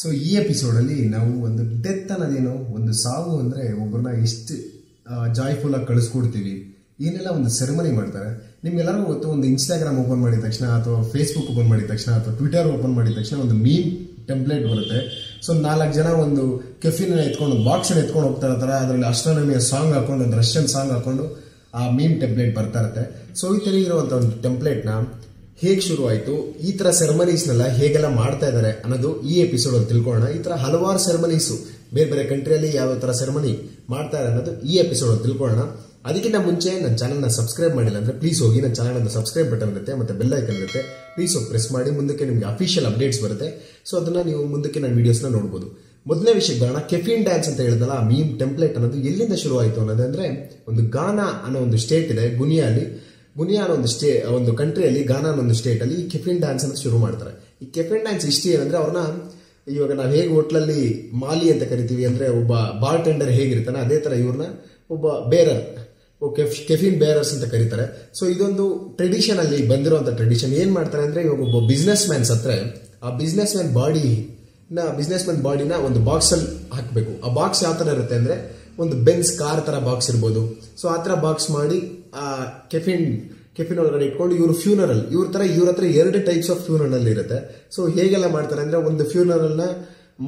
So ಈ ಎಪಿಸೋಡಲ್ಲಿ ನಾವು ಒಂದು ಡೆತ್ ಅನ್ನೋದೇನು, ಒಂದು ಸಾವು ಅಂದರೆ ಒಬ್ಬರನ್ನ ಎಷ್ಟು ಜಾಯ್ಫುಲ್ ಆಗಿ ಕಳಿಸ್ಕೊಡ್ತೀವಿ. ಏನೆಲ್ಲ ಒಂದು ಸೆರೆಮನಿ ಮಾಡ್ತಾರೆ? ನಿಮ್ಗೆಲ್ಲರೂ ಗೊತ್ತು, ಒಂದು ಇನ್ಸ್ಟಾಗ್ರಾಮ್ ಓಪನ್ ಮಾಡಿದ ತಕ್ಷಣ ಅಥವಾ ಫೇಸ್ಬುಕ್ ಓಪನ್ ಮಾಡಿದ ತಕ್ಷಣ ಅಥವಾ ಟ್ವಿಟರ್ ಓಪನ್ ಮಾಡಿದ ತಕ್ಷಣ ಒಂದು ಮೀಮ್ ಟೆಂಪ್ಲೇಟ್ ಬರುತ್ತೆ. ಸೊ ನಾಲ್ಕು ಜನ ಒಂದು ಕೆಫಿನ ಎತ್ಕೊಂಡು ಬಾಕ್ಸ್ ಎತ್ಕೊಂಡು ಹೋಗ್ತಾ ಇರ್ತಾರೆ. ಅದರಲ್ಲಿ ಅಸ್ಟ್ರಾನಮಿಯ ಸಾಂಗ್ ಹಾಕೊಂಡು, ಒಂದು ರಷ್ಯನ್ ಸಾಂಗ್ ಹಾಕೊಂಡು ಆ ಮೀಮ್ ಟೆಂಪ್ಲೇಟ್ ಬರ್ತಾ ಇರುತ್ತೆ. ಸೊ ಈ ಥರ ಇರುವಂತ ಒಂದು ಟೆಂಪ್ಲೇಟ್ನ ಹೇಗೆ ಶುರು ಆಯಿತು ಈ ತರ ಸೆರೆಮನೀಸ್ನೆಲ್ಲ ಹೇಗೆಲ್ಲ ಮಾಡ್ತಾ ಇದ್ದಾರೆ ಅನ್ನೋದು ಈ ಎಪಿಸೋಡ್ ಅಲ್ಲಿ ತಿಳ್ಕೊಳ್ಳೋಣ. ಈ ತರ ಹಲವಾರು ಸೆರೆಮನೀಸು ಬೇರೆ ಬೇರೆ ಕಂಟ್ರಿಯಲ್ಲಿ ಯಾವ ತರ ಸೆರೆಮನಿ ಮಾಡ್ತಾರೆ ಅನ್ನೋದು ಈ ಎಪಿಸೋಡ್ ಅಲ್ಲಿ ತಿಳ್ಕೊಳ್ಳೋಣ. ಅದಕ್ಕಿಂತ ಮುಂಚೆ ನನ್ನ ಚಾನಲ್ನ ಸಬ್ಸ್ಕ್ರೈಬ್ ಮಾಡಿಲ್ಲ ಅಂದ್ರೆ ಪ್ಲೀಸ್ ಹೋಗಿ ನನ್ನ ಚಾನಲ್ನ ಸಬ್ಸ್ಕ್ರೈಬ್ ಬಟನ್ ಇರುತ್ತೆ ಮತ್ತೆ ಬೆಲ್ ಐಕನ್ ಇರುತ್ತೆ. ಪ್ಲೀಸ್ ಹೋಗಿ ಪ್ರೆಸ್ ಮಾಡಿ, ಮುಂದಕ್ಕೆ ನಿಮಗೆ ಅಫಿಷಿಯಲ್ ಅಪ್ಡೇಟ್ಸ್ ಬರುತ್ತೆ. ಸೊ ಅದನ್ನ ನೀವು ಮುಂದಕ್ಕೆ ನನ್ನ ವಿಡಿಯೋಸ್ನ ನೋಡ್ಬೋದು. ಮೊದಲನೇ ವಿಷಯಕ್ಕೆ ಬರೋಣ. ಕೆಫಿನ್ ಡ್ಯಾನ್ಸ್ ಅಂತ ಹೇಳಿದಲ್ಲ ಮೀಮ್ ಟೆಂಪ್ಲೇಟ್ ಅನ್ನೋದು ಎಲ್ಲಿಂದ ಶುರು ಆಯಿತು ಅನ್ನೋದಂದ್ರೆ, ಒಂದು ಗಾನಾ ಅನ್ನೋ ಒಂದು ಸ್ಟೇಟ್ ಇದೆ ಗುನಿಯಲ್ಲಿ ಗುನಿಯಾ ಅನ್ನೋ ಒಂದು ಸ್ಟೇ, ಒಂದು ಕಂಟ್ರಿಯಲ್ಲಿ ಗಾನಾನ್ ಅನ್ನೋ ಒಂದು ಸ್ಟೇಟ್ ಅಲ್ಲಿ ಈ ಕೆಫಿನ್ ಡ್ಯಾನ್ಸ್ ಅಂತ ಶುರು ಮಾಡ್ತಾರೆ. ಈ ಕೆಫಿನ್ ಡ್ಯಾನ್ಸ್ ಇಷ್ಟು ಏನಂದ್ರೆ ಅವ್ರನ್ನ ಇವಾಗ ನಾವು ಹೇಗೆ ಹೋಟ್ಲಲ್ಲಿ ಮಾಲಿ ಅಂತ ಕರಿತೀವಿ ಅಂದ್ರೆ ಒಬ್ಬ ಬಾರ್ ಟೆಂಡರ್ ಹೇಗಿರ್ತಾನೆ, ಅದೇ ತರ ಇವ್ರನ್ನ ಒಬ್ಬ ಬೇರರ್ ಕೆಫಿನ್ ಬೇರರ್ಸ್ ಅಂತ ಕರೀತಾರೆ. ಸೊ ಇದೊಂದು ಟ್ರೆಡಿಷನ್ ಅಲ್ಲಿ ಬಂದಿರುವಂತ ಟ್ರೆಡಿಷನ್ ಏನ್ ಮಾಡ್ತಾರೆ ಅಂದ್ರೆ ಇವಾಗ ಒಬ್ಬ ಬಿಸ್ನೆಸ್ ಮ್ಯಾನ್ ಸತ್ರೆ ಆ ಬಿಸ್ನೆಸ್ ಮ್ಯಾನ್ ಬಾಡಿ ನ ಬಿಸ್ನೆಸ್ ಮ್ಯಾನ್ ಬಾಡಿನ ಒಂದು ಬಾಕ್ಸ್ ಅಲ್ಲಿ ಹಾಕಬೇಕು. ಆ ಬಾಕ್ಸ್ ಯಾವ ತರ ಇರುತ್ತೆ ಅಂದ್ರೆ ಒಂದು ಬೆನ್ಸ್ ಕಾರ್ ತರ ಬಾಕ್ಸ್ ಇರ್ಬೋದು. ಸೊ ಆ ತರ ಬಾಕ್ಸ್ ಮಾಡಿ ಕೆಫಿನ್ ಕೆಫಿನ್ ಒಳಗಡೆ ಇಟ್ಕೊಂಡು ಇವರು ಫ್ಯೂನರಲ್ ಇವ್ರ ತರ ಇವ್ರ ಹತ್ರ ಎರಡು ಟೈಪ್ಸ್ ಆಫ್ ಫ್ಯೂನರಲ್ ಇರುತ್ತೆ. ಸೊ ಹೇಗೆಲ್ಲ ಮಾಡ್ತಾರೆ ಅಂದ್ರೆ ಒಂದು ಫ್ಯೂನರಲ್ನ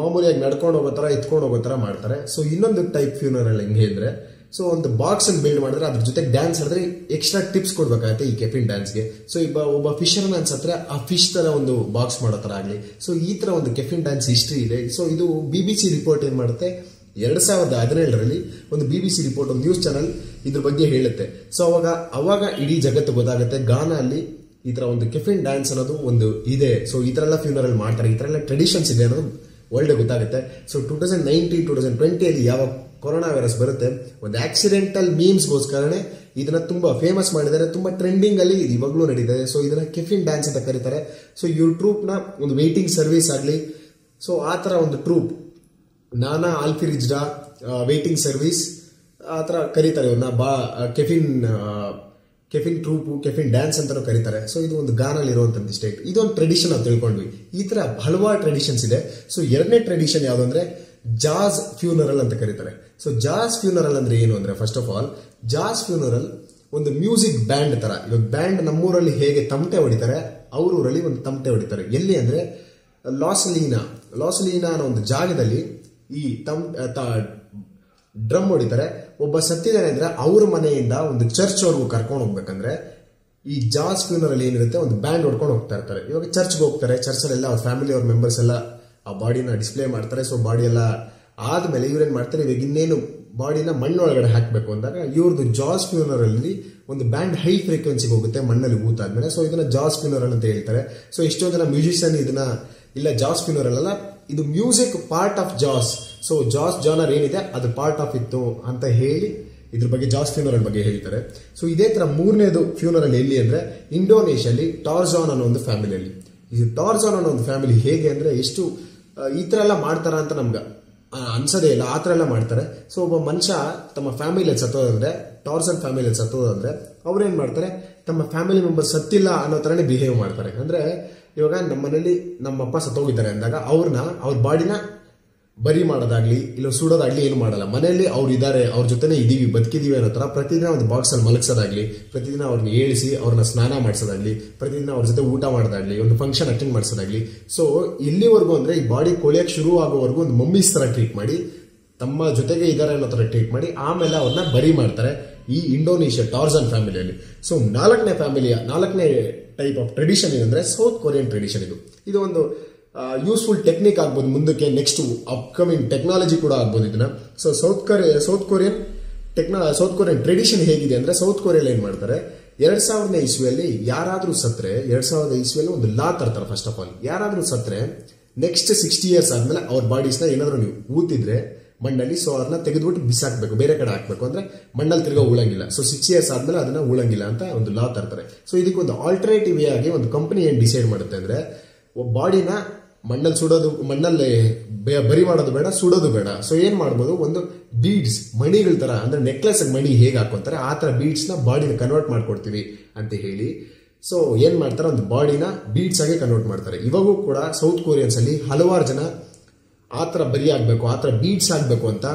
ಮಾಮೂಲಿಯಾಗಿ ನಡ್ಕೊಂಡು ಹೋಗೋ ತರ ಎತ್ಕೊಂಡು ಹೋಗೋ ತರ ಮಾಡ್ತಾರೆ. ಸೊ ಇನ್ನೊಂದು ಟೈಪ್ ಫ್ಯೂನರಲ್ ಹೆಂಗೆ ಅಂದ್ರೆ ಸೊ ಒಂದು ಬಾಕ್ಸ್ ಅನ್ನು ಬಿಲ್ಡ್ ಮಾಡಿದ್ರೆ ಅದ್ರ ಜೊತೆ ಡ್ಯಾನ್ಸ್ ಆಡಿದ್ರೆ ಎಕ್ಸ್ಟ್ರಾ ಟಿಪ್ಸ್ ಕೊಡ್ಬೇಕಾಗತ್ತೆ ಈ ಕೆಫಿನ್ ಡ್ಯಾನ್ಸ್ಗೆ ಸೊ ಇಬ್ಬ, ಒಬ್ಬ ಫಿಶರ್ ಮ್ಯಾನ್ಸ್ ಹತ್ರ ಆ ಫಿಶ್ ತರ ಒಂದು ಬಾಕ್ಸ್ ಮಾಡೋ ತರ ಆಗಲಿ. ಸೊ ಈ ತರ ಒಂದು ಕೆಫಿನ್ ಡ್ಯಾನ್ಸ್ ಹಿಸ್ಟ್ರಿ ಇದೆ. ಸೊ ಇದು ಬಿ ಬಿ ಸಿ ರಿಪೋರ್ಟ್ ಏನ್ ಮಾಡುತ್ತೆ? ಎರಡ್ ಸಾವಿರದ ಹದಿನೇಳರಲ್ಲಿ ಒಂದು ಬಿ ಬಿ ಸಿ ರಿಪೋರ್ಟ್ ಒಂದು ನ್ಯೂಸ್ ಚಾನಲ್ ಇದ್ರ ಬಗ್ಗೆ ಹೇಳುತ್ತೆ. ಸೊ ಅವಾಗ ಅವಾಗ ಇಡೀ ಜಗತ್ತು ಗೊತ್ತಾಗುತ್ತೆ ಗಾನ ಅಲ್ಲಿ ಈ ತರ ಒಂದು ಕೆಫಿನ್ ಡ್ಯಾನ್ಸ್ ಅನ್ನೋದು ಒಂದು ಇದೆ. ಸೊ ಈ ತರ ಎಲ್ಲ ಫ್ಯೂನರಲ್ ಮಾಡ್ತಾರೆ, ಈ ತರ ಎಲ್ಲ ಟ್ರೆಡಿಷನ್ಸ್ ಇದೆ ಅನ್ನೋದು ವರ್ಲ್ಡ್ ಗೊತ್ತಾಗುತ್ತೆ. So two thousand nineteen two thousand ಟ್ವೆಂಟಿಯಲ್ಲಿ ಯಾವ ಕೊರೋನಾ ವೈರಸ್ ಬರುತ್ತೆ, ಒಂದು ಆಕ್ಸಿಡೆಂಟಲ್ ಮೀಮ್ಸ್ಗೋಸ್ಕರನೇ ಇದನ್ನ ತುಂಬಾ ಫೇಮಸ್ ಮಾಡಿದ್ದಾರೆ, ತುಂಬಾ ಟ್ರೆಂಡಿಂಗ್ ಅಲ್ಲಿ ಇದು ಇವಾಗಲೂ ನಡೀತಾರೆ ಸೊ ಇದನ್ನ ಕೆಫಿನ್ ಡ್ಯಾನ್ಸ್ ಅಂತ ಕರೀತಾರೆ. ಸೊ ನ ಒಂದು ವೇಟಿಂಗ್ ಸರ್ವಿಸ್ ಆಗಲಿ ಸೊ ಆ ತರ ಒಂದು ಟ್ರೂಪ್ ನಾನಾ ಆಲ್ಫಿರಿಜ್ಡಾ ವೇಟಿಂಗ್ ಸರ್ವಿಸ್ ಆ ಥರ ಕರೀತಾರೆ. ಇವ್ರನ್ನ ಬಾ coffin coffin troupe coffin dance ಅಂತಲೂ ಕರೀತಾರೆ. ಸೊ ಇದು ಒಂದು ಗಾನಲ್ಲಿ ಇರುವಂತ ಸ್ಟೇಟ್ ಇದೊಂದು ಟ್ರೆಡಿಷನ್ ಅಂತ ತಿಳ್ಕೊಂಡ್ವಿ. ಈ ಥರ ಹಲವಾರು ಟ್ರೆಡಿಷನ್ಸ್ ಇದೆ. ಸೊ ಎರಡನೇ ಟ್ರೆಡಿಷನ್ ಯಾವುದು ಅಂದ್ರೆ ಜಾಜ್ ಫ್ಯೂನರಲ್ ಅಂತ ಕರೀತಾರೆ. ಸೊ ಜಾಜ್ ಫ್ಯೂನರಲ್ ಅಂದ್ರೆ ಏನು ಅಂದ್ರೆ first of all jazz funeral ಒಂದು ಮ್ಯೂಸಿಕ್ ಬ್ಯಾಂಡ್ ತರ. ಇವಾಗ ಬ್ಯಾಂಡ್ ನಮ್ಮೂರಲ್ಲಿ ಹೇಗೆ ತಮಟೆ ಹೊಡಿತಾರೆ ಅವ್ರ ಊರಲ್ಲಿ ಒಂದು ತಮಟೆ ಹೊಡಿತಾರೆ. ಎಲ್ಲಿ ಅಂದ್ರೆ, ಲಾಸ್ಲೀನಾ. ಲಾಸ್ಲೀನಾ ಅನ್ನೋ ಒಂದು ಜಾಗದಲ್ಲಿ ಈ ತಮ್ ಡ್ರಮ್ ಹೊಡಿತಾರೆ. ಒಬ್ಬ ಸತ್ತಿದ್ದಾನೆ ಅಂದ್ರೆ ಅವ್ರ ಮನೆಯಿಂದ ಒಂದು ಚರ್ಚ್ ಅವ್ರಿಗೂ ಕರ್ಕೊಂಡು ಹೋಗ್ಬೇಕಂದ್ರೆ ಈ ಜಾಸ್ ಫ್ಯೂನರಲ್ಲಿ ಏನಿರುತ್ತೆ ಒಂದು ಬ್ಯಾಂಡ್ ಹೊಡ್ಕೊಂಡು ಹೋಗ್ತಾ ಇರ್ತಾರೆ. ಇವಾಗ ಚರ್ಚ್ಗೆ ಹೋಗ್ತಾರೆ ಚರ್ಚಲ್ಲೆಲ್ಲ ಅವ್ರ ಫ್ಯಾಮಿಲಿ ಅವ್ರ ಮೆಂಬರ್ಸ್ ಎಲ್ಲ ಆ ಬಾಡಿನ ಡಿಸ್ಪ್ಲೇ ಮಾಡ್ತಾರೆ. ಸೊ ಬಾಡಿ ಎಲ್ಲ ಆದ್ಮೇಲೆ ಇವ್ರೇನ್ ಮಾಡ್ತಾರೆ, ಇವಾಗ ಇನ್ನೇನು ಬಾಡಿನ ಮಣ್ಣೊಳಗಡೆ ಹಾಕಬೇಕು ಅಂದಾಗ ಇವ್ರದ್ದು ಜಾಸ್ ಫ್ಯೂನರಲ್ಲಿ ಒಂದು ಬ್ಯಾಂಡ್ ಹೈ ಫ್ರೀಕ್ವೆನ್ಸಿಗೆ ಹೋಗುತ್ತೆ, ಮಣ್ಣಲ್ಲಿ ಊತಾದ್ಮೇಲೆ. ಸೊ ಇದನ್ನ ಜಾಸ್ ಫ್ಯೂನರಲ್ ಅಂತ ಹೇಳ್ತಾರೆ. ಸೊ ಎಷ್ಟೋ ಜನ ಮ್ಯೂಸಿಷಿಯನ್ ಇದನ್ನ, ಇಲ್ಲ ಜಾಸ್ ಫ್ಯೂನರಲ್ ಅಲ್ಲ ಇದು music part of jazz so jazz genre ಏನಿದೆ? ಅದು ಪಾರ್ಟ್ ಆಫ್ ಇತ್ತು ಅಂತ ಹೇಳಿ ಇದ್ರ ಬಗ್ಗೆ ಜಾಸ್ ಫ್ಯೂನರಲ್ ಬಗ್ಗೆ ಹೇಳ್ತಾರೆ ಸೊ ಇದೇ ತರ ಮೂರನೇದು ಫ್ಯೂನರಲ್ ಎಲ್ಲಿ ಅಂದ್ರೆ ಇಂಡೋನೇಷ್ಯಲ್ಲಿ ಟಾರ್ಜಾನ್ ಅನ್ನೋ ಒಂದು ಫ್ಯಾಮಿಲಿಯಲ್ಲಿ ಇದು ಟಾರ್ಜಾನ್ ಅನ್ನೋ ಒಂದು ಫ್ಯಾಮಿಲಿ ಹೇಗೆ ಅಂದ್ರೆ ಎಷ್ಟು ಈ ತರ ಎಲ್ಲ ಮಾಡ್ತಾರ ಅಂತ ನಮ್ಗೆ ಅನ್ಸೋದೇ ಇಲ್ಲ. ಆ ಥರ ಎಲ್ಲ ಮಾಡ್ತಾರೆ. ಸೊ ಒಬ್ಬ ಮನುಷ್ಯ ತಮ್ಮ ಫ್ಯಾಮಿಲಿಯಲ್ಲಿ ಸತ್ತೋದಂದ್ರೆ ಟಾರ್ಸನ್ ಫ್ಯಾಮಿಲಿಯಲ್ಲಿ ಸತ್ತೋದಂದ್ರೆ, ಅವ್ರೇನ್ ಮಾಡ್ತಾರೆ? ತಮ್ಮ ಫ್ಯಾಮಿಲಿ ಮೆಂಬರ್ ಸತ್ತಿಲ್ಲ ಅನ್ನೋ ಥರನೇ ಬಿಹೇವ್ ಮಾಡ್ತಾರೆ. ಅಂದ್ರೆ ಇವಾಗ ನಮ್ಮ ಮನೇಲಿ ನಮ್ಮಪ್ಪ ಸತ್ತೋಗಿದ್ದಾರೆ ಅಂದಾಗ ಅವ್ರನ್ನ, ಅವ್ರ ಬಾಡಿನ ಬರಿ ಮಾಡೋದಾಗ್ಲಿ, ಇಲ್ಲ ಸುಡೋದಾಗ್ಲಿ ಏನು ಮಾಡಲ್ಲ. ಮನೆಯಲ್ಲಿ ಅವ್ರು ಇದ್ದಾರೆ, ಅವ್ರ ಜೊತೆನೆ ಇದ್ದೀವಿ ಬದುಕಿದೀವಿ ಅನ್ನೋ ಥರ ಪ್ರತಿದಿನ ಒಂದು ಬಾಕ್ಸಲ್ಲಿ ಮಲಗಿಸೋದಾಗ್ಲಿ, ಪ್ರತಿದಿನ ಅವ್ರನ್ನ ಏಳಿಸಿ ಅವ್ರನ್ನ ಸ್ನಾನ ಮಾಡಿಸೋದಾಗ್ಲಿ, ಪ್ರತಿದಿನ ಅವ್ರ ಜೊತೆ ಊಟ ಮಾಡೋದಾಗ್ಲಿ, ಒಂದು ಫಂಕ್ಷನ್ ಅಟೆಂಡ್ ಮಾಡಿಸೋದಾಗ್ಲಿ. ಸೊ ಇಲ್ಲಿವರೆಗೂ ಅಂದರೆ ಈ ಬಾಡಿ ಕೊಳೆಯೋಕ್ಕೆ ಶುರು ಆಗೋವರೆಗೂ ಒಂದು ಮಮ್ಮೀಸ್ ಥರ ಟ್ರೀಟ್ ಮಾಡಿ, ತಮ್ಮ ಜೊತೆಗೆ ಇದ್ದಾರೆ ಅನ್ನೋ ಥರ ಟ್ರೀಟ್ ಮಾಡಿ, ಆಮೇಲೆ ಅವ್ರನ್ನ ಬರಿ ಮಾಡ್ತಾರೆ ಈ ಇಂಡೋನೇಷ್ಯಾ ಟಾರ್ಜನ್ ಫ್ಯಾಮಿಲಿಯಲ್ಲಿ. ಸೊ ನಾಲ್ಕನೇ ಫ್ಯಾಮಿಲಿಯ, ನಾಲ್ಕನೇ ಟೈಪ್ ಆಫ್ ಟ್ರೆಡಿಷನ್ ಏನಂದ್ರೆ ಸೌತ್ ಕೊರಿಯನ್ ಟ್ರೆಡಿಷನ್ ಇದು. ಇದು ಒಂದು ಯೂಸ್ಫುಲ್ ಟೆಕ್ನಿಕ್ ಆಗ್ಬೋದು ಮುಂದಕ್ಕೆ ನೆಕ್ಸ್ಟ್ ಅಪ್ಕಮಿಂಗ್ ಟೆಕ್ನಾಲಜಿ ಕೂಡ ಆಗ್ಬೋದು ಇದನ್ನ. So South Korea South Korean ಟೆಕ್ನಾ South Korean tradition ಹೇಗಿದೆ ಅಂದ್ರೆ ಸೌತ್ ಕೊರಿಯಲ್ಲಿ ಏನ್ ಮಾಡ್ತಾರೆ? ಎರಡ್ ಸಾವಿರದ ಇಸ್ವಿಯಲ್ಲಿ ಯಾರಾದ್ರೂ ಸತ್ರೆ, ಎರಡ್ ಸಾವಿರದ ಇಸ್ವಿಯಲ್ಲಿ ಒಂದು ಲಾ ತರ್ತಾರೆ ಫಸ್ಟ್ ಆಫ್ ಆಲ್ ಯಾರಾದ್ರೂ ಸತ್ರೆ ನೆಕ್ಸ್ಟ್ ಸಿಕ್ಸ್ಟಿ ಇಯರ್ಸ್ ಆದ್ಮೇಲೆ ಅವ್ರ ಬಾಡೀಸ್ನ ಏನಾದರೂ ನೀವು ಊತಿದ್ರೆ ಮಣ್ಣಲ್ಲಿ ಸೊ ಅದನ್ನ ತೆಗೆದ್ಬಿಟ್ಟು ಬಿಸಾಕ್ಬೇಕು, ಬೇರೆ ಕಡೆ ಹಾಕ್ಬೇಕು. ಅಂದ್ರೆ ಮಣ್ಣಲ್ಲಿ ತಿರ್ಗಾ ಉಳಂಗಿಲ್ಲ. ಸೊ ಸಿಕ್ಸ್ ಇಯರ್ಸ್ ಆದ್ಮೇಲೆ ಅದನ್ನ ಉಳಂಗಿಲ್ಲ ಅಂತ ಒಂದು ಲಾ ತರ್ತಾರೆ. ಸೊ ಇದಕ್ಕೆ ಒಂದು ಆಲ್ಟರ್ನೇಟಿವ್ ಆಗಿ ಒಂದು ಕಂಪನಿ ಏನ್ ಡಿಸೈಡ್ ಮಾಡುತ್ತೆ ಅಂದ್ರೆ ಬಾಡಿನ ಮಣ್ಣಲ್ಲಿ ಸುಡೋದು, ಮಣ್ಣಲ್ಲಿ ಬರಿ ಮಾಡೋದು ಬೇಡ, ಸುಡೋದು ಬೇಡ. ಸೊ ಏನ್ ಮಾಡ್ಬೋದು? ಒಂದು ಬೀಡ್ಸ್ ಮಣಿಗಳ ತರ, ಅಂದ್ರೆ ನೆಕ್ಲೆಸ್ ಮಣಿ ಹೇಗೆ ಹಾಕೋತಾರೆ ಆ ತರ ಬೀಡ್ಸ್ನ ಬಾಡಿನ ಕನ್ವರ್ಟ್ ಮಾಡ್ಕೊಡ್ತೀವಿ ಅಂತ ಹೇಳಿ. ಸೊ ಏನ್ ಮಾಡ್ತಾರೆ? ಒಂದು ಬಾಡಿನ ಬೀಡ್ಸ್ ಆಗಿ ಕನ್ವರ್ಟ್ ಮಾಡ್ತಾರೆ. ಇವಾಗೂ ಕೂಡ ಸೌತ್ ಕೊರಿಯನ್ಸ್ ಅಲ್ಲಿ ಹಲವಾರು ಜನ ಆ ಥರ ಬರಿ ಆಗಬೇಕು, ಆ ಥರ ಬೀಟ್ಸ್ ಆಗಬೇಕು ಅಂತ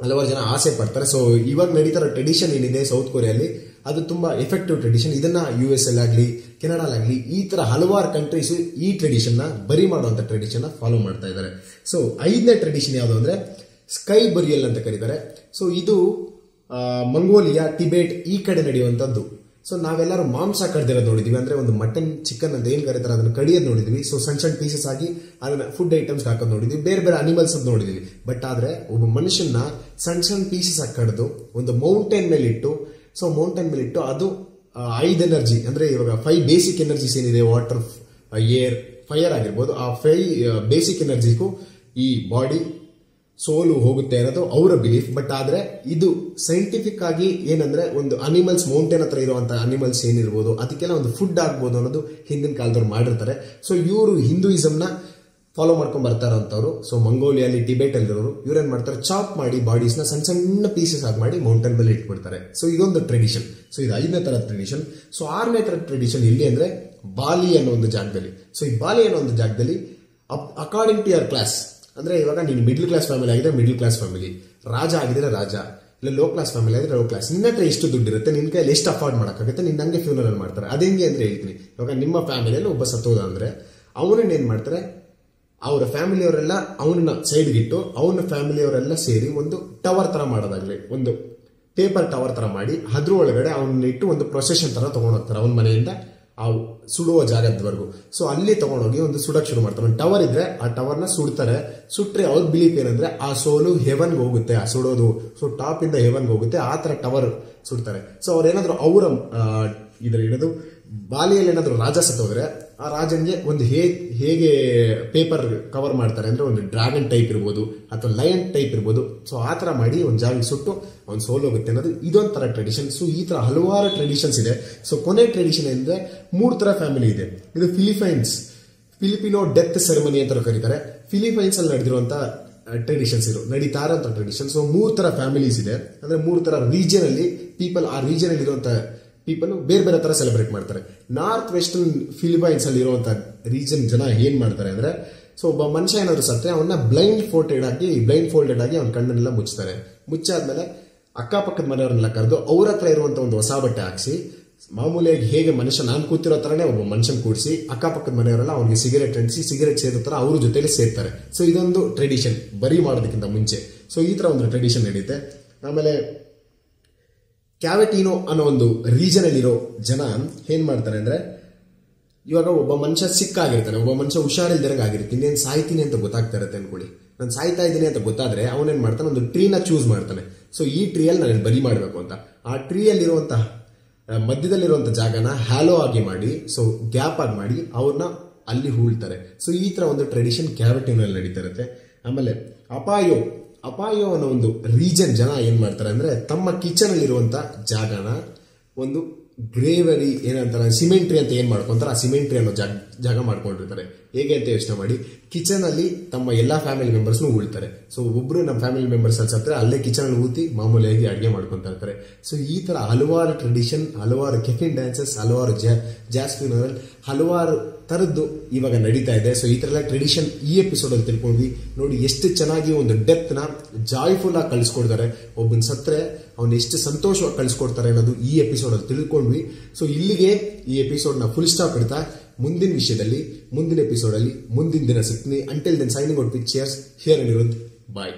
ಹಲವಾರು ಜನ ಆಸೆ ಪಡ್ತಾರೆ. ಸೊ ಇವಾಗ ನಡೀತಾರೋ ಟ್ರೆಡಿಷನ್ ಏನಿದೆ ಸೌತ್ ಕೊರಿಯಲ್ಲಿ ಅದು ತುಂಬ ಎಫೆಕ್ಟಿವ್ ಟ್ರೆಡಿಷನ್ ಇದನ್ನ ಯು ಎಸ್ ಎಲ್ ಆಗಲಿ ಕೆನಡಾಲಾಗಲಿ ಈ ಥರ ಹಲವಾರು ಕಂಟ್ರೀಸು ಈ ಟ್ರೆಡಿಷನ್ನ ಬರಿ ಮಾಡುವಂಥ ಟ್ರೆಡಿಷನ್ನ ಫಾಲೋ ಮಾಡ್ತಾ ಇದ್ದಾರೆ. ಸೊ ಐದನೇ ಟ್ರೆಡಿಷನ್ ಯಾವುದು ಅಂದರೆ ಸ್ಕೈ ಬರಿಯಲ್ ಅಂತ ಕರೀತಾರೆ. ಸೊ ಇದು ಮಂಗೋಲಿಯಾ ಟಿಬೇಟ್ ಈ ಕಡೆ ನಡೆಯುವಂತದ್ದು. ಸೊ ನಾವೆಲ್ಲರೂ ಮಾಂಸ ಕಡ್ದಿರೋದು ನೋಡಿದ್ವಿ. ಅಂದ್ರೆ ಒಂದು ಮಟನ್ ಚಿಕನ್ ಅಂತ ಏನ್ ಕರೀತಾರೆ ಅದನ್ನ ಕಡಿಯೋದು ನೋಡಿದ್ವಿ. ಸೊ ಸಣ್ಣ ಸಣ್ಣ ಪೀಸಸ್ ಆಗಿ ಅದನ್ನ ಫುಡ್ ಐಟಮ್ಸ್ ಹಾಕೋದು ನೋಡಿದ್ವಿ. ಬೇರೆ ಬೇರೆ ಅನಿಮಲ್ಸ್ ಅಂತ ನೋಡಿದ್ವಿ. ಬಟ್ ಆದ್ರೆ ಒಬ್ಬ ಮನುಷ್ಯನ ಸಣ್ಣ ಸಣ್ಣ ಪೀಸಸ್ ಆಗಿ ಕಡ್ದು ಒಂದು ಮೌಂಟೇನ್ ಮೇಲೆ ಇಟ್ಟು ಸೊ ಮೌಂಟೇನ್ ಮೇಲೆ ಇಟ್ಟು ಅದು ಐದು ಎನರ್ಜಿ ಅಂದ್ರೆ ಇವಾಗ ಫೈವ್ ಬೇಸಿಕ್ ಎನರ್ಜೀಸ್ ಏನಿದೆ? ವಾಟರ್ ಏರ್ ಫೈರ್ ಆಗಿರ್ಬೋದು. ಆ ಫೈ ಬೇಸಿಕ್ ಎನರ್ಜಿಗೂ ಈ ಬಾಡಿ ಸೋಲು ಹೋಗುತ್ತೆ ಅನ್ನೋದು ಅವರ ಬಿಲೀಫ್ ಬಟ್ ಆದ್ರೆ ಇದು ಸೈಂಟಿಫಿಕ್ ಆಗಿ ಏನಂದ್ರೆ ಒಂದು ಅನಿಮಲ್ಸ್ ಮೌಂಟೇನ್ ಹತ್ರ ಇರುವಂತಹ ಅನಿಮಲ್ಸ್ ಏನಿರ್ಬೋದು, ಅದಕ್ಕೆಲ್ಲ ಒಂದು ಫುಡ್ ಆಗ್ಬೋದು ಅನ್ನೋದು ಹಿಂದಿನ ಕಾಲದವ್ರು ಮಾಡಿರ್ತಾರೆ. ಸೊ ಇವರು ಹಿಂದೂಯಿಸಮ್ನ ಫಾಲೋ ಮಾಡ್ಕೊಂಡ್ ಬರ್ತಾ ಇರೋಂಥವ್ರು ಸೊ ಮಂಗೋಲಿಯಲ್ಲಿ ಟಿಬೇಟ್ ಅಲ್ಲಿರೋರು ಇವ್ರೇನ್ ಮಾಡ್ತಾರೆ? ಚಾಪ್ ಮಾಡಿ ಬಾಡೀಸ್ನ ಸಣ್ಣ ಸಣ್ಣ ಪೀಸಸ್ ಆಗಿ ಮಾಡಿ ಮೌಂಟೇನ್ ಮೇಲೆ ಇಟ್ಬಿಡ್ತಾರೆ. ಸೊ ಇದೊಂದು ಟ್ರೆಡಿಷನ್ ಸೊ ಇದು ಐದನೇ ತರ ಟ್ರೆಡಿಷನ್ ಸೊ ಆರನೇ ತರ ಟ್ರೆಡಿಷನ್ ಇಲ್ಲಿ ಅಂದ್ರೆ ಬಾಲಿ ಅನ್ನೋ ಒಂದು ಜಾಗದಲ್ಲಿ. ಸೊ ಈ ಬಾಲಿ ಅನ್ನೋ ಒಂದು ಜಾಗದಲ್ಲಿ ಅಕಾರ್ಡಿಂಗ್ ಟು ಯರ್ ಕ್ಲಾಸ್ ಅಂದ್ರೆ ಇವಾಗ ನೀನು ಮಿಡ್ಲ್ ಕ್ಲಾಸ್ ಫ್ಯಾಮಿಲಿ ಆಗಿದ್ರೆ ಮಿಡ್ಲ್ ಕ್ಲಾಸ್ ಫ್ಯಾಮಿಲಿ ರಾಜ ಆಗಿದ್ರೆ ರಾಜ, ಇಲ್ಲ ಲೋ ಕ್ಲಾಸ್ ಫ್ಯಾಮಿಲಿ ಆದರೆ ಲೋ ಕ್ಲಾಸ್ ನಿನ್ನ ಹತ್ರ ಎಷ್ಟು ದುಡ್ಡು ಇರುತ್ತೆ, ನಿನ್ನ ಕೈಯಲ್ಲಿ ಎಷ್ಟು ಅಫೋರ್ಡ್ ಮಾಡೋಕ್ಕಾಗುತ್ತೆ ನಿನ್ನ ಹಂಗೆ ಫ್ಯೂನರಲ್ ಮಾಡ್ತಾರೆ. ಅದೇಂಗೆ ಅಂದರೆ ಹೇಳ್ತೀನಿ. ಇವಾಗ ನಿಮ್ಮ ಫ್ಯಾಮಿಲಿಯಲ್ಲಿ ಒಬ್ಬ ಸತ್ತೋದ ಅಂದ್ರೆ ಏನ್ ಮಾಡ್ತಾರೆ? ಅವರ ಫ್ಯಾಮಿಲಿಯವರೆಲ್ಲ ಅವನನ್ನ ಸೈಡ್ಗಿಟ್ಟು ಅವನ ಫ್ಯಾಮಿಲಿಯವರೆಲ್ಲ ಸೇರಿ ಒಂದು ಟವರ್ ತರ ಮಾಡೋದಾಗಲಿ, ಒಂದು ಪೇಪರ್ ಟವರ್ ತರ ಮಾಡಿ, ಅದ್ರ ಒಳಗಡೆ ಅವನ್ನ ಇಟ್ಟು ಒಂದು ಪ್ರೊಸೆಷನ್ ತರ ತೊಗೊಂಡೋಗ್ತಾರೆ ಅವನ ಮನೆಯಿಂದ. ಆ ಸುಡುವ ಜಾಗದವರೆಗೂ. ಸೊ ಅಲ್ಲಿ ತಗೊಂಡೋಗಿ ಒಂದು ಸುಡಕ್ ಶುರು ಮಾಡ್ತಾರೆ. ಒಂದು ಟವರ್ ಇದ್ರೆ ಆ ಟವರ್ನ ಸುಡ್ತಾರೆ. ಸುಟ್ರೆ ಅವ್ರ ಬಿಲೀಫ್ ಏನಂದ್ರೆ ಆ ಸೋಲು ಹೆವನ್ಗೆ ಹೋಗುತ್ತೆ, ಆ ಸುಡೋದು. ಸೊ ಟಾಪ್ ಇಂದ ಹೆವನ್ಗೆ ಹೋಗುತ್ತೆ, ಆ ತರ ಟವರ್ ಸುಡ್ತಾರೆ. ಸೊ ಅವ್ರೇನಾದ್ರು ಅವರ ಇದ್ರ ಇರೋದು ಬಾಲಿಯಲ್ಲಿ ಏನಾದರೂ ರಾಜ ಸತ್ತೋದ್ರೆ ಆ ರಾಜನಿಗೆ ಒಂದು ಹೇ, ಹೇಗೆ ಪೇಪರ್ ಕವರ್ ಮಾಡ್ತಾರೆ ಅಂದರೆ ಒಂದು ಡ್ರ್ಯಾಗನ್ ಟೈಪ್ ಇರ್ಬೋದು ಅಥವಾ ಲಯನ್ ಟೈಪ್ ಇರ್ಬೋದು. ಸೊ ಆ ಥರ ಮಾಡಿ ಒಂದು ಜಾಗ ಸುಟ್ಟು ಅವ್ನು ಸೋಲ್ ಹೋಗುತ್ತೆ ಇದೊಂದು ಥರ ಟ್ರೆಡಿಷನ್ ಸೊ ಈ ಥರ ಹಲವಾರು ಟ್ರೆಡಿಷನ್ಸ್ ಇದೆ. ಸೊ ಕೊನೆ ಟ್ರೆಡಿಷನ್ ಅಂದರೆ ಮೂರು ಥರ ಫ್ಯಾಮಿಲಿ ಇದೆ. ಇದು ಫಿಲಿಪೈನ್ಸ್ ಫಿಲಿಪಿನೋ ಡೆತ್ ಸೆರೆಮನಿ ಅಂತ ಕರೀತಾರೆ. ಫಿಲಿಪೈನ್ಸಲ್ಲಿ ನಡೆದಿರುವಂಥ ಟ್ರೆಡಿಷನ್ಸ್ ಇರು ನಡೀತಾ ಇರೋಂಥ ಟ್ರೆಡಿಷನ್ ಸೊ ಮೂರು ಥರ ಫ್ಯಾಮಿಲೀಸ್ ಇದೆ. ಅಂದರೆ ಮೂರು ಥರ ರೀಜನಲ್ಲಿ ಪೀಪಲ್ ಆ ರೀಜನ್ ಅಲ್ಲಿ ಇರುವಂತ ಪೀಪಲ್ ಬೇರೆ ಬೇರೆ ತರ ಸೆಲೆಬ್ರೇಟ್ ಮಾಡ್ತಾರೆ. ನಾರ್ತ್ ವೆಸ್ಟರ್ನ್ ಫಿಲಿಪೈನ್ಸ್ ಅಲ್ಲಿ ಇರುವಂತ ರೀಜನ್ ಜನ ಏನ್ ಮಾಡ್ತಾರೆ ಅಂದ್ರೆ ಸೊ ಒಬ್ಬ ಮನುಷ್ಯ ಏನಾದ್ರು ಸತ್ತರೆ ಅವನ್ನ ಬ್ಲೈಂಡ್ ಫೋಲ್ಡೆಡ್ ಆಗಿ ಬ್ಲೈಂಡ್ ಫೋಲ್ಡೆಡ್ ಆಗಿ ಅವ್ನ ಕಣ್ಣನ್ನೆಲ್ಲ ಮುಚ್ತಾರೆ. ಮುಚ್ಚಾದ್ಮೇಲೆ ಅಕ್ಕಪಕ್ಕದ ಮನೆಯವರನ್ನೆಲ್ಲ ಕರೆದು ಅವ್ರ ಹತ್ರ ಇರುವಂತ ಒಂದು ಹೊಸ ಬಟ್ಟೆ ಹಾಕ್ಸಿ, ಮಾಮೂಲಿಯಾಗಿ ಹೇಗೆ ಮನುಷ್ಯ ನಾನು ಕೂತಿರೋ ತರನೇ ಒಬ್ಬ ಮನುಷ್ಯನ ಕೂಡಿಸಿ, ಅಕ್ಕಪಕ್ಕದ ಮನೆಯವರೆಲ್ಲ ಅವ್ರಿಗೆ ಸಿಗರೇಟ್ ಅಂಟಿಸಿ ಸಿಗರೇಟ್ ಸೇರೋ ತರ ಅವ್ರ ಜೊತೆಲಿ ಸೇರ್ತಾರೆ. ಸೊ ಇದೊಂದು ಟ್ರೆಡಿಷನ್ ಬರಿ ಮಾಡೋದಕ್ಕಿಂತ ಮುಂಚೆ. ಸೊ ಈ ತರ ಒಂದು ಟ್ರೆಡಿಷನ್ ನಡೆಯುತ್ತೆ ಆಮೇಲೆ ಕ್ಯಾವೆಟಿನೋ ಅನ್ನೋ ಒಂದು ರೀಜನ್ ಅಲ್ಲಿರೋ ಜನ ಏನ್ ಮಾಡ್ತಾರೆ ಅಂದ್ರೆ, ಇವಾಗ ಒಬ್ಬ ಮನುಷ್ಯ ಸಿಕ್ಕಾಗಿರ್ತಾನೆ, ಒಬ್ಬ ಮನುಷ್ಯ ಹುಷಾರಿಲ್ದಂಗೆ ಆಗಿರುತ್ತೆ ಇನ್ನೇನು ಸಾಯ್ತೀನಿ ಅಂತ ಗೊತ್ತಾಗ್ತಾ ಇರುತ್ತೆ ಅನ್ಕೊಳ್ಳಿ. ನಾನು ಸಾಯ್ತಾ ಇದ್ದೀನಿ ಅಂತ ಗೊತ್ತಾದ್ರೆ ಅವನೇನ್ ಮಾಡ್ತಾನೆ, ಒಂದು ಟ್ರೀನ ಚೂಸ್ ಮಾಡ್ತಾನೆ. ಸೊ ಈ ಟ್ರೀಯಲ್ಲಿ ನಾನು ಬರಿ ಮಾಡಬೇಕು ಅಂತ. ಆ ಟ್ರೀಯಲ್ಲಿರುವಂತಹ ಮಧ್ಯದಲ್ಲಿರುವಂತ ಜಾಗನ ಹ್ಯಾಲೋ ಆಗಿ ಮಾಡಿ ಸೊ ಗ್ಯಾಪ್ ಆಗಿ ಮಾಡಿ ಅವ್ರನ್ನ ಅಲ್ಲಿ ಹೂಳ್ತಾರೆ. ಸೊ ಈ ತರ ಒಂದು ಟ್ರೆಡಿಷನ್ ಕ್ಯಾರೆಟಿನಲ್ಲಿ ನಡೀತಾ ಇರುತ್ತೆ. ಆಮೇಲೆ ಅಪಾಯೋ ಅಪಾಯೋ ಅನ್ನೋ ಒಂದು ರೀಜನ್ ಜನ ಏನು ಮಾಡ್ತಾರೆ ಅಂದ್ರೆ ತಮ್ಮ ಕಿಚನ್ ಅಲ್ಲಿ ಇರುವಂತ ಜಾಗನ ಒಂದು ಗ್ರೇವರಿ ಏನಂತಾರೆ, ಸಿಮೆಂಟ್ರಿ ಅಂತ ಏನು ಮಾಡ್ಕೊಂತಾರೆ, ಆ ಸಿಮೆಂಟ್ರಿ ಅನ್ನೋ ಜಾಗ ಜಾಗ ಮಾಡ್ಕೊಂಡಿರ್ತಾರೆ. ಹೇಗೆ ಅಂತ ಯೋಚನೆ ಮಾಡಿ ಕಿಚನ್ ಅಲ್ಲಿ ತಮ್ಮ ಎಲ್ಲಾ ಫ್ಯಾಮಿಲಿ ಮೆಂಬರ್ಸ್ನು ಉಳ್ತಾರೆ. ಸೊ ಒಬ್ಬರು ನಮ್ಮ ಫ್ಯಾಮಿಲಿ ಮೆಂಬರ್ಸ್ ಅಲ್ಲಿ ಸತ್ರೆ ಅಲ್ಲೇ ಕಿಚನ್ ಅಲ್ಲಿ ಊತಿ ಮಾಮೂಲಿಯಾಗಿ ಅಡುಗೆ ಮಾಡ್ಕೊಂತ ಇರ್ತಾರೆ. ಸೊ ಈ ತರ ಹಲವಾರು ಟ್ರೆಡಿಷನ್ ಹಲವಾರು ಕೆಫಿನ್ ಡ್ಯಾನ್ಸಸ್ ಹಲವಾರು ಜಾಸ್ ಫ್ಯೂನರಲ್ ಹಲವಾರು ತರದ್ದು ಇವಾಗ ನಡೀತಾ ಇದೆ. ಸೊ ಈ ಥರ ಟ್ರೆಡಿಷನ್ ಈ ಎಪಿಸೋಡ್ ಅಲ್ಲಿ ತಿಳ್ಕೊಂಡ್ವಿ. ನೋಡಿ, ಎಷ್ಟು ಚೆನ್ನಾಗಿ ಒಂದು ಡೆತ್ನ ಜಾಯ್ಫುಲ್ ಆಗಿ ಕಳಿಸ್ಕೊಡ್ತಾರೆ. ಒಬ್ಬನ್ ಸತ್ರೆ ಅವ್ನ ಎಷ್ಟು ಸಂತೋಷವಾಗಿ ಕಳಿಸ್ಕೊಡ್ತಾರೆ ಅನ್ನೋದು ಈ ಎಪಿಸೋಡ್ ಅಲ್ಲಿ ತಿಳ್ಕೊಂಡ್ವಿ. ಸೊ ಇಲ್ಲಿಗೆ ಈ ಎಪಿಸೋಡ್ನ ಫುಲ್ ಸ್ಟಾಪ್ ಇಡ್ತಾ, ಮುಂದಿನ ವಿಷಯದಲ್ಲಿ, ಮುಂದಿನ ಎಪಿಸೋಡ್ ಅಲ್ಲಿ, ಮುಂದಿನ ದಿನ ಸಿಗ್ತೀನಿ. Until then signing out pictures here ಇರೋದು ಬಾಯ್